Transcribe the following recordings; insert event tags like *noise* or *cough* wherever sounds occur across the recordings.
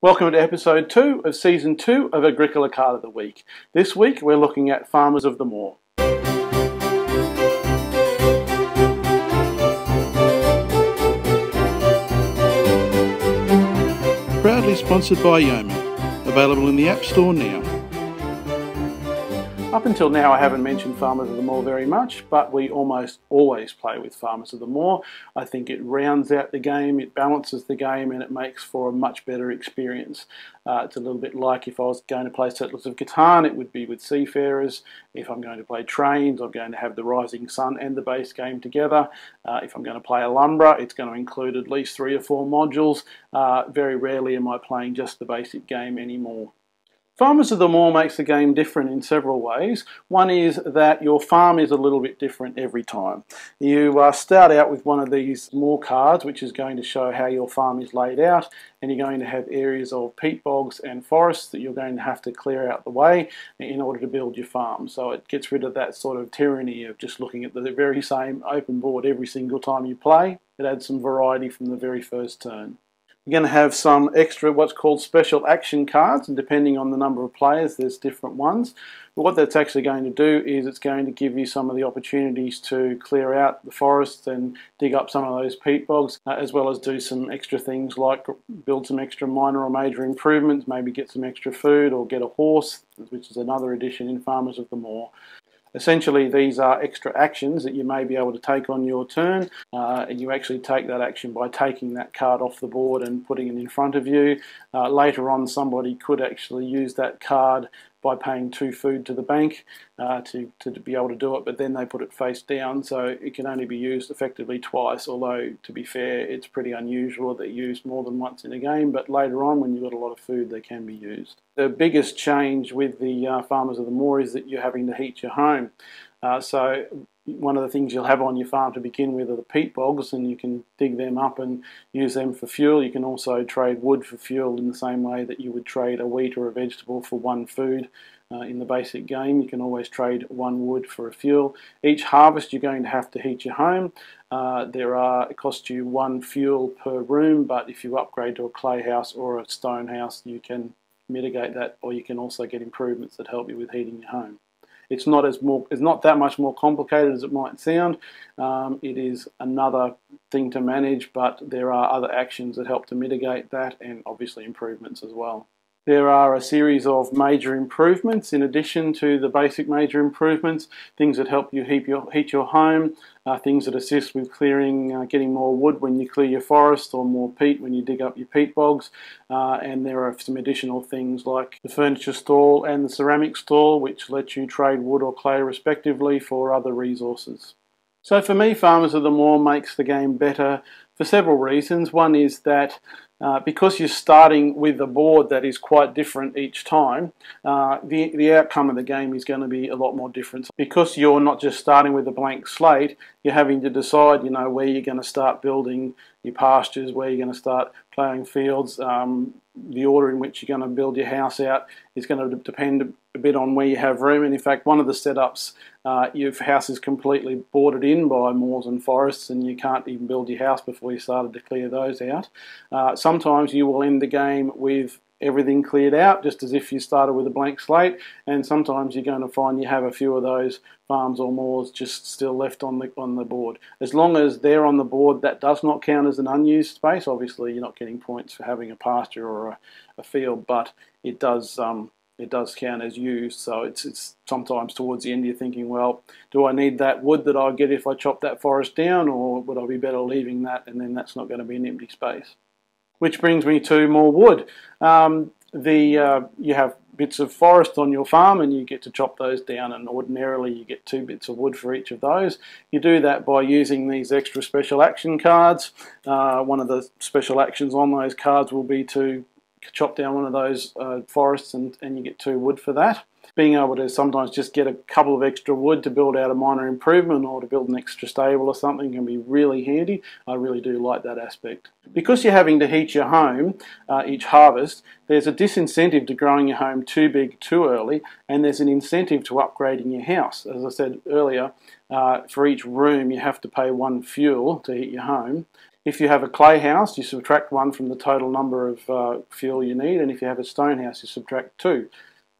Welcome to episode 2 of season 2 of Agricola Card of the Week. This week we're looking at Farmers of the Moor. Proudly sponsored by Yeoman. Available in the App Store now. Up until now I haven't mentioned Farmers of the Moor very much, but we almost always play with Farmers of the Moor. I think it rounds out the game, it balances the game, and it makes for a much better experience. Uh, it's a little bit like if I was going to play Settlers of Catan, it would be with Seafarers. If I'm going to play Trains, I'm going to have the Rising Sun and the base game together. Uh, if I'm going to play Alhambra, it's going to include at least three or four modules. Uh, very rarely am I playing just the basic game anymore. Farmers of the Moor makes the game different in several ways. One is that your farm is a little bit different every time. You uh, start out with one of these Moor cards, which is going to show how your farm is laid out, and you're going to have areas of peat bogs and forests that you're going to have to clear out the way in order to build your farm. So it gets rid of that sort of tyranny of just looking at the very same open board every single time you play. It adds some variety from the very first turn. You're going to have some extra what's called special action cards and depending on the number of players there's different ones. But what that's actually going to do is it's going to give you some of the opportunities to clear out the forests and dig up some of those peat bogs uh, as well as do some extra things like build some extra minor or major improvements, maybe get some extra food or get a horse which is another addition in Farmers of the Moor. Essentially, these are extra actions that you may be able to take on your turn, uh, and you actually take that action by taking that card off the board and putting it in front of you. Uh, later on, somebody could actually use that card by paying two food to the bank uh, to, to be able to do it, but then they put it face down, so it can only be used effectively twice, although to be fair, it's pretty unusual that used more than once in a game, but later on when you've got a lot of food, they can be used. The biggest change with the uh, Farmers of the Moor is that you're having to heat your home. Uh, so one of the things you'll have on your farm to begin with are the peat bogs and you can dig them up and use them for fuel. You can also trade wood for fuel in the same way that you would trade a wheat or a vegetable for one food uh, in the basic game. You can always trade one wood for a fuel. Each harvest you're going to have to heat your home. Uh, there are, it costs you one fuel per room but if you upgrade to a clay house or a stone house you can mitigate that or you can also get improvements that help you with heating your home. It's not as more, it's not that much more complicated as it might sound. Um, it is another thing to manage, but there are other actions that help to mitigate that and obviously improvements as well. There are a series of major improvements in addition to the basic major improvements, things that help you heat your, heat your home, uh, things that assist with clearing, uh, getting more wood when you clear your forest or more peat when you dig up your peat bogs. Uh, and there are some additional things like the furniture stall and the ceramic stall which let you trade wood or clay respectively for other resources. So for me, Farmers of the Moor makes the game better for several reasons. One is that uh, because you're starting with a board that is quite different each time, uh, the, the outcome of the game is going to be a lot more different. Because you're not just starting with a blank slate, you're having to decide, you know, where you're going to start building your pastures, where you're going to start ploughing fields, um, the order in which you're going to build your house out is going to depend a bit on where you have room. And in fact, one of the setups, uh, your house is completely bordered in by moors and forests, and you can't even build your house before you started to clear those out. Uh, sometimes you will end the game with everything cleared out, just as if you started with a blank slate. And sometimes you're going to find you have a few of those farms or moors just still left on the on the board. As long as they're on the board, that does not count as an unused space. Obviously, you're not getting points for having a pasture or a, a field, but it does. Um, it does count as used, so it's, it's sometimes towards the end you're thinking, well, do I need that wood that I get if I chop that forest down, or would I be better leaving that, and then that's not going to be an empty space. Which brings me to more wood. Um, the uh, you have bits of forest on your farm and you get to chop those down and ordinarily you get two bits of wood for each of those. You do that by using these extra special action cards. Uh, one of the special actions on those cards will be to chop down one of those uh, forests and, and you get two wood for that being able to sometimes just get a couple of extra wood to build out a minor improvement or to build an extra stable or something can be really handy. I really do like that aspect. Because you're having to heat your home uh, each harvest, there's a disincentive to growing your home too big too early and there's an incentive to upgrading your house. As I said earlier, uh, for each room you have to pay one fuel to heat your home. If you have a clay house, you subtract one from the total number of uh, fuel you need, and if you have a stone house, you subtract two.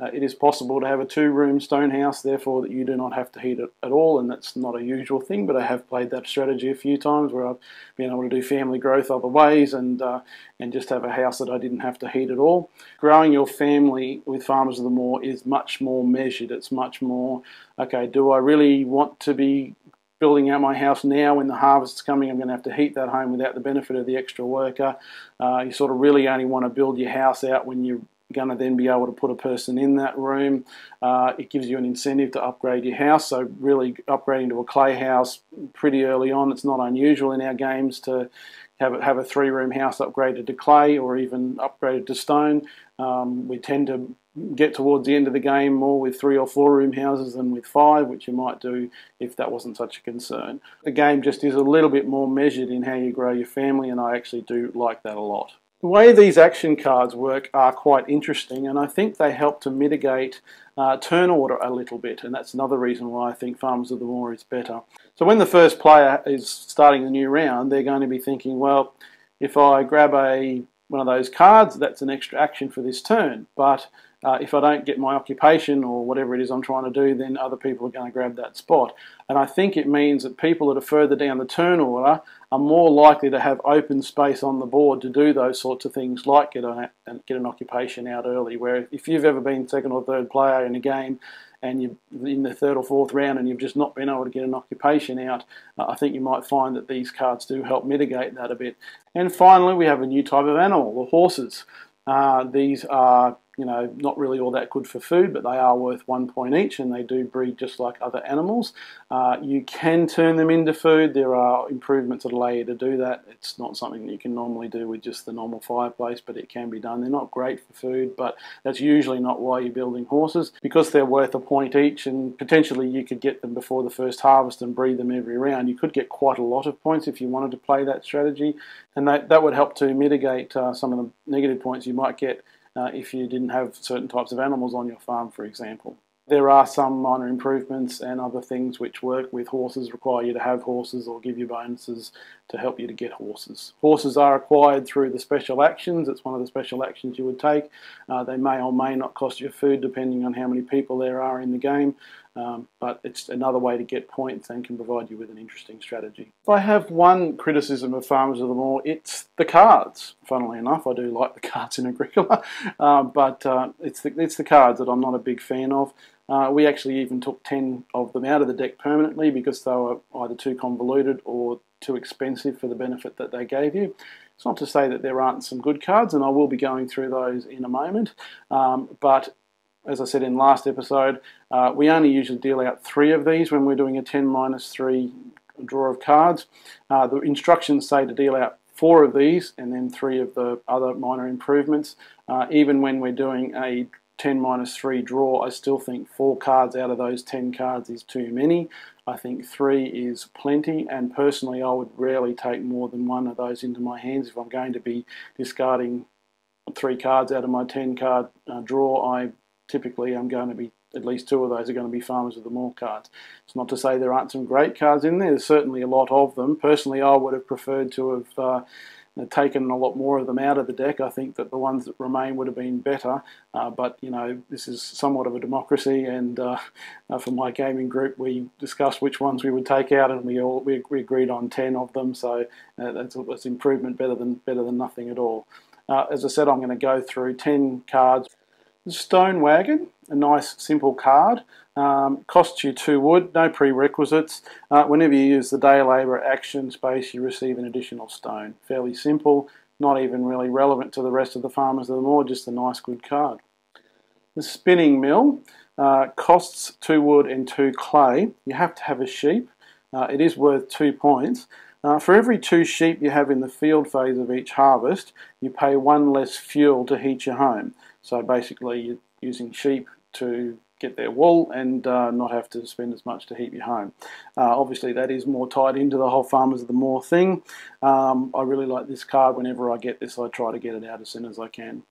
Uh, it is possible to have a two-room stone house, therefore that you do not have to heat it at all, and that's not a usual thing, but I have played that strategy a few times where I've been able to do family growth other ways and, uh, and just have a house that I didn't have to heat at all. Growing your family with Farmers of the Moor is much more measured. It's much more, okay, do I really want to be building out my house now when the harvest's coming, I'm going to have to heat that home without the benefit of the extra worker. Uh, you sort of really only want to build your house out when you're going to then be able to put a person in that room. Uh, it gives you an incentive to upgrade your house. So really upgrading to a clay house pretty early on. It's not unusual in our games to have a, have a three-room house upgraded to clay or even upgraded to stone. Um, we tend to get towards the end of the game more with three or four room houses than with five, which you might do if that wasn't such a concern. The game just is a little bit more measured in how you grow your family, and I actually do like that a lot. The way these action cards work are quite interesting, and I think they help to mitigate uh, turn order a little bit, and that's another reason why I think Farmers of the Moor is better. So when the first player is starting the new round, they're going to be thinking, well, if I grab a one of those cards, that's an extra action for this turn. But uh, if I don't get my occupation or whatever it is I'm trying to do, then other people are going to grab that spot. And I think it means that people that are further down the turn order are more likely to have open space on the board to do those sorts of things, like get, a, get an occupation out early. Where if you've ever been second or third player in a game and you're in the third or fourth round and you've just not been able to get an occupation out, uh, I think you might find that these cards do help mitigate that a bit. And finally, we have a new type of animal, the horses. Uh, these are you know, not really all that good for food, but they are worth one point each and they do breed just like other animals. Uh, you can turn them into food. There are improvements that allow you to do that. It's not something that you can normally do with just the normal fireplace, but it can be done. They're not great for food, but that's usually not why you're building horses. Because they're worth a point each and potentially you could get them before the first harvest and breed them every round. You could get quite a lot of points if you wanted to play that strategy and that, that would help to mitigate uh, some of the negative points you might get uh, if you didn't have certain types of animals on your farm, for example. There are some minor improvements and other things which work with horses, require you to have horses or give you bonuses to help you to get horses. Horses are acquired through the special actions. It's one of the special actions you would take. Uh, they may or may not cost you food depending on how many people there are in the game. Um, but it's another way to get points and can provide you with an interesting strategy. If I have one criticism of Farmers of the Moor, it's the cards. Funnily enough, I do like the *laughs* cards in Agricola, uh, but uh, it's, the, it's the cards that I'm not a big fan of. Uh, we actually even took 10 of them out of the deck permanently because they were either too convoluted or too expensive for the benefit that they gave you. It's not to say that there aren't some good cards, and I will be going through those in a moment, um, but as I said in last episode, uh, we only usually deal out three of these when we're doing a 10 minus 3 draw of cards. Uh, the instructions say to deal out four of these and then three of the other minor improvements. Uh, even when we're doing a 10 minus 3 draw, I still think four cards out of those 10 cards is too many. I think three is plenty, and personally, I would rarely take more than one of those into my hands if I'm going to be discarding three cards out of my 10 card uh, draw. I typically I'm going to be at least two of those are going to be Farmers of the Moor cards. It's not to say there aren't some great cards in there. There's certainly a lot of them. Personally, I would have preferred to have uh, taken a lot more of them out of the deck. I think that the ones that remain would have been better. Uh, but, you know, this is somewhat of a democracy. And uh, uh for my gaming group, we discussed which ones we would take out and we all we, we agreed on 10 of them. So uh, that's, that's improvement better than, better than nothing at all. Uh, as I said, I'm going to go through 10 cards Stone Wagon, a nice simple card. Um, costs you two wood, no prerequisites. Uh, whenever you use the day labour action space, you receive an additional stone. Fairly simple, not even really relevant to the rest of the farmers of the just a nice good card. The spinning mill uh, costs two wood and two clay. You have to have a sheep. Uh, it is worth two points. Uh, for every two sheep you have in the field phase of each harvest, you pay one less fuel to heat your home. So basically you're using sheep to get their wool and uh, not have to spend as much to heat your home. Uh, obviously that is more tied into the whole Farmers of the Moor thing. Um, I really like this card. Whenever I get this I try to get it out as soon as I can.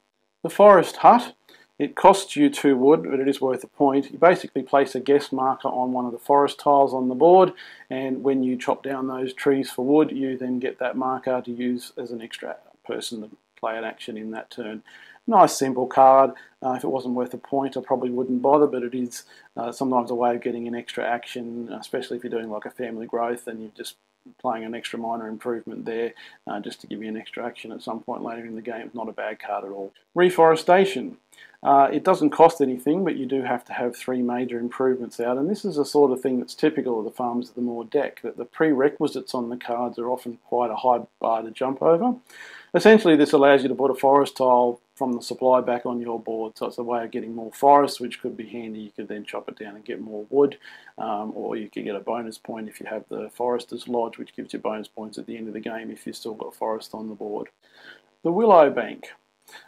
The Forest Hut It costs you two wood, but it is worth a point. You basically place a guest marker on one of the forest tiles on the board, and when you chop down those trees for wood, you then get that marker to use as an extra person to play an action in that turn. Nice simple card. Uh, if it wasn't worth a point, I probably wouldn't bother, but it is uh, sometimes a way of getting an extra action, especially if you're doing like a family growth and you're just playing an extra minor improvement there uh, just to give you an extra action at some point later in the game. It's not a bad card at all. Reforestation. Uh, it doesn't cost anything, but you do have to have three major improvements out, and this is the sort of thing that's typical of the Farmers of the Moor deck, that the prerequisites on the cards are often quite a high bar to jump over. Essentially, this allows you to put a forest tile from the supply back on your board. So it's a way of getting more forest, which could be handy. You could then chop it down and get more wood, um, or you could get a bonus point if you have the Forester's Lodge, which gives you bonus points at the end of the game if you've still got forest on the board. The Willow Bank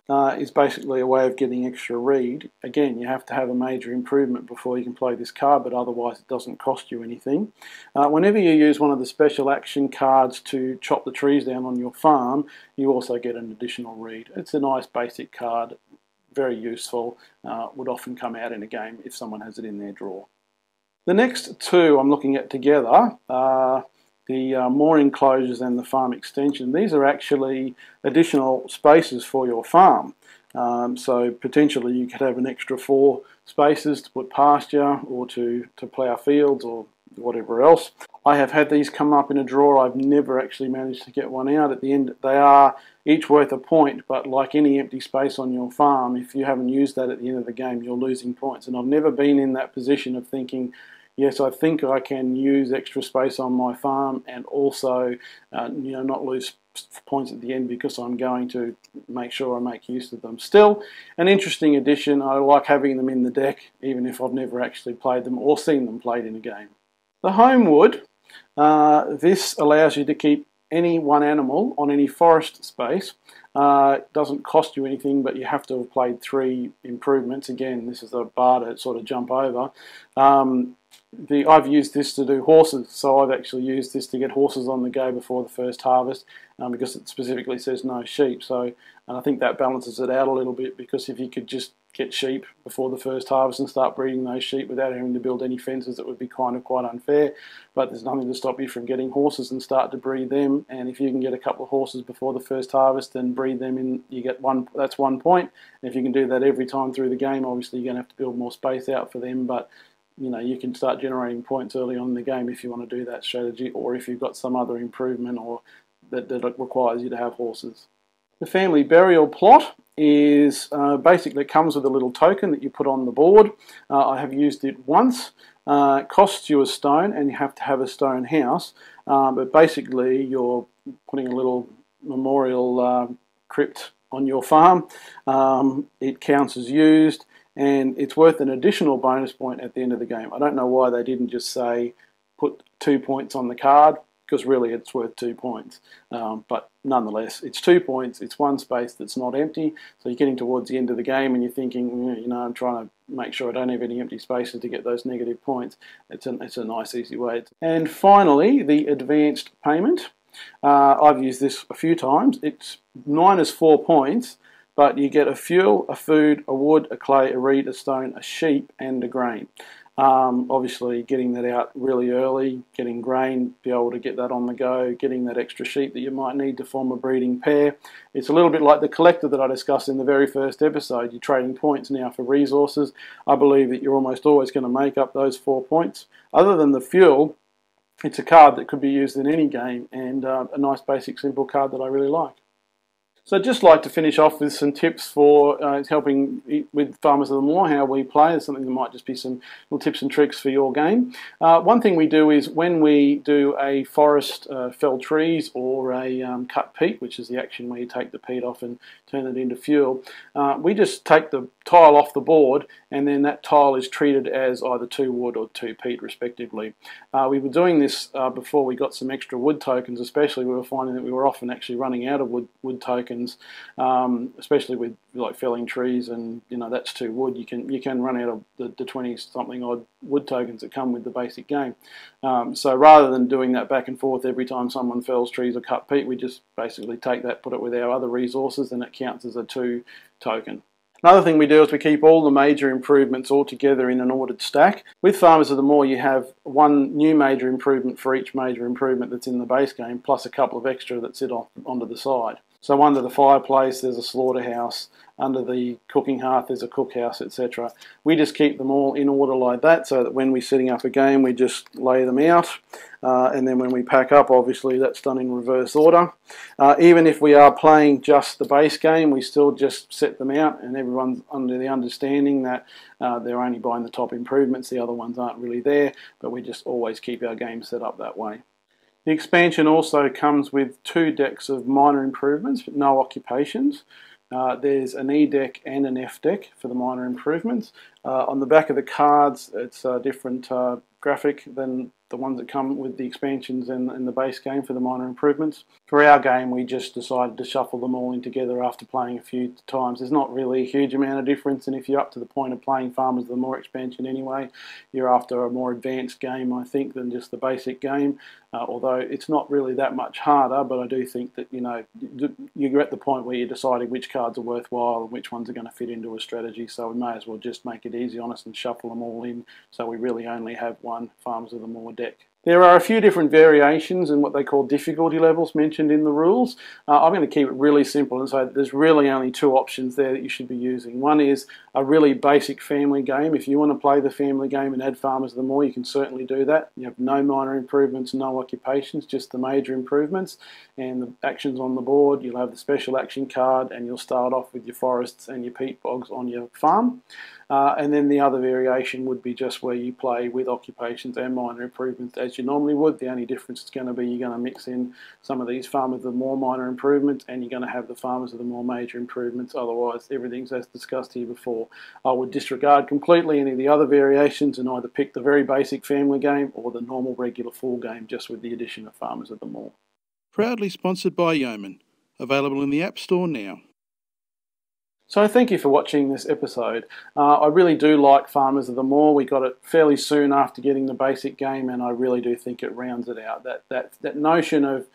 uh, is basically a way of getting extra reed. Again, you have to have a major improvement before you can play this card, but otherwise it doesn't cost you anything. Uh, whenever you use one of the special action cards to chop the trees down on your farm, you also get an additional reed. It's a nice basic card, very useful, uh, would often come out in a game if someone has it in their drawer. The next two I'm looking at together are the uh, moor enclosures and the farm extension, these are actually additional spaces for your farm. Um, so potentially you could have an extra four spaces to put pasture or to, to plough fields or whatever else. I have had these come up in a drawer. I've never actually managed to get one out. At the end, they are each worth a point, but like any empty space on your farm, if you haven't used that at the end of the game, you're losing points. And I've never been in that position of thinking, yes, I think I can use extra space on my farm and also, uh, you know, not lose points at the end because I'm going to make sure I make use of them. Still, an interesting addition. I like having them in the deck, even if I've never actually played them or seen them played in a game. The Homewood, uh, this allows you to keep any one animal on any forest space. Uh, doesn't cost you anything, but you have to have played three improvements. Again, this is a bar to sort of jump over. Um, the, I've used this to do horses, so I've actually used this to get horses on the go before the first harvest um, because it specifically says no sheep. So, and I think that balances it out a little bit because if you could just get sheep before the first harvest and start breeding those sheep without having to build any fences, it would be kind of quite unfair. But there's nothing to stop you from getting horses and start to breed them. And if you can get a couple of horses before the first harvest and breed them in, you get one. That's one point. And if you can do that every time through the game, obviously you're going to have to build more space out for them. But you know, you can start generating points early on in the game if you want to do that strategy, or if you've got some other improvement or that, that requires you to have horses. The family burial plot is uh, basically comes with a little token that you put on the board. Uh, I have used it once. Uh, it costs you a stone, and you have to have a stone house. Um, but basically, you're putting a little memorial uh, crypt on your farm. Um, it counts as used and it's worth an additional bonus point at the end of the game. I don't know why they didn't just say put two points on the card because really it's worth two points. Um, but nonetheless, it's two points. It's one space that's not empty. So you're getting towards the end of the game and you're thinking, you know, I'm trying to make sure I don't have any empty spaces to get those negative points. It's a, it's a nice, easy way. And finally, the advanced payment. Uh, I've used this a few times. It's minus four points but you get a fuel, a food, a wood, a clay, a reed, a stone, a sheep, and a grain. Um, obviously, getting that out really early, getting grain, be able to get that on the go, getting that extra sheep that you might need to form a breeding pair. It's a little bit like the collector that I discussed in the very first episode. You're trading points now for resources. I believe that you're almost always going to make up those four points. Other than the fuel, it's a card that could be used in any game and uh, a nice basic simple card that I really like. So I'd just like to finish off with some tips for uh, helping with Farmers of the Moor, how we play. There's something that might just be some little tips and tricks for your game. Uh, one thing we do is when we do a forest uh, fell trees or a um, cut peat, which is the action where you take the peat off and turn it into fuel, uh, we just take the tile off the board and then that tile is treated as either two wood or two peat respectively. Uh, we were doing this uh, before we got some extra wood tokens especially we were finding that we were often actually running out of wood, wood tokens um, especially with like felling trees and you know that's two wood. You can you can run out of the, the 20 something odd wood tokens that come with the basic game. Um, so rather than doing that back and forth every time someone fells trees or cut peat we just basically take that put it with our other resources and it counts as a two token Another thing we do is we keep all the major improvements all together in an ordered stack. With Farmers of the Moor, you have one new major improvement for each major improvement that's in the base game, plus a couple of extra that sit on, onto the side. So under the fireplace, there's a slaughterhouse. Under the cooking hearth, there's a cookhouse, etc. We just keep them all in order like that, so that when we're setting up a game, we just lay them out. Uh, and then when we pack up, obviously that's done in reverse order. Uh, even if we are playing just the base game, we still just set them out, and everyone's under the understanding that uh, they're only buying the top improvements. The other ones aren't really there, but we just always keep our game set up that way. The expansion also comes with two decks of minor improvements, but no occupations. Uh, there's an E deck and an F deck for the minor improvements. Uh, on the back of the cards, it's a different uh, graphic than the ones that come with the expansions and, and, the base game for the minor improvements. For our game, we just decided to shuffle them all in together after playing a few times. There's not really a huge amount of difference, and if you're up to the point of playing Farmers of the Moor expansion anyway, you're after a more advanced game, I think, than just the basic game. Uh, although it's not really that much harder, but I do think that you know you're at the point where you're deciding which cards are worthwhile and which ones are going to fit into a strategy. So we may as well just make it easy on us and shuffle them all in, so we really only have one Farmers of the Moor deck. There are a few different variations in what they call difficulty levels mentioned in the rules. Uh, I'm going to keep it really simple and say that there's really only two options there that you should be using. One is a really basic family game. If you want to play the family game and add farmers the Moor, you can certainly do that. You have no minor improvements, no occupations, just the major improvements and the actions on the board. You'll have the special action card and you'll start off with your forests and your peat bogs on your farm. Uh, and then the other variation would be just where you play with occupations and minor improvements as you normally would. The only difference is going to be you're going to mix in some of these farmers the moor minor improvements and you're going to have the farmers of the Moor major improvements. Otherwise, everything's as discussed here before. I would disregard completely any of the other variations and either pick the very basic family game or the normal regular full game just with the addition of farmers of the Moor. Proudly sponsored by Yeoman. Available in the App Store now. So thank you for watching this episode. Uh, I really do like Farmers of the Moor. We got it fairly soon after getting the basic game, and I really do think it rounds it out. That that that notion of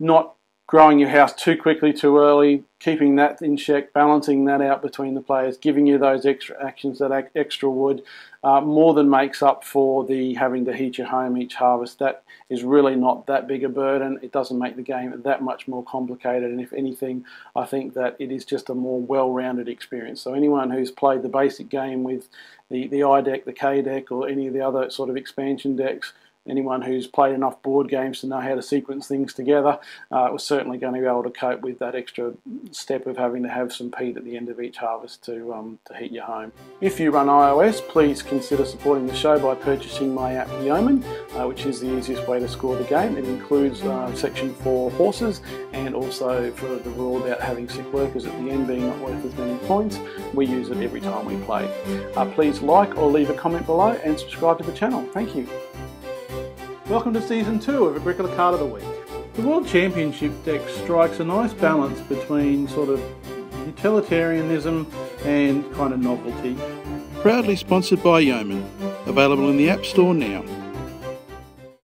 not growing your house too quickly, too early, keeping that in check, balancing that out between the players, giving you those extra actions, that extra wood, uh, more than makes up for the having to heat your home each harvest. That is really not that big a burden. It doesn't make the game that much more complicated, and if anything, I think that it is just a more well-rounded experience. So anyone who's played the basic game with the, the I deck, the K deck, or any of the other sort of expansion decks, anyone who's played enough board games to know how to sequence things together uh, was certainly going to be able to cope with that extra step of having to have some peat at the end of each harvest to, um, to heat your home. If you run iOS, please consider supporting the show by purchasing my app Yeoman, uh, which is the easiest way to score the game. It includes uh, section for horses and also for the rule about having sick workers at the end being not worth as many points. We use it every time we play. Uh, please like or leave a comment below and subscribe to the channel. Thank you. Welcome to Season 2 of Agricola Card of the Week. The World Championship deck strikes a nice balance between sort of utilitarianism and kind of novelty. Proudly sponsored by Yeoman. Available in the App Store now.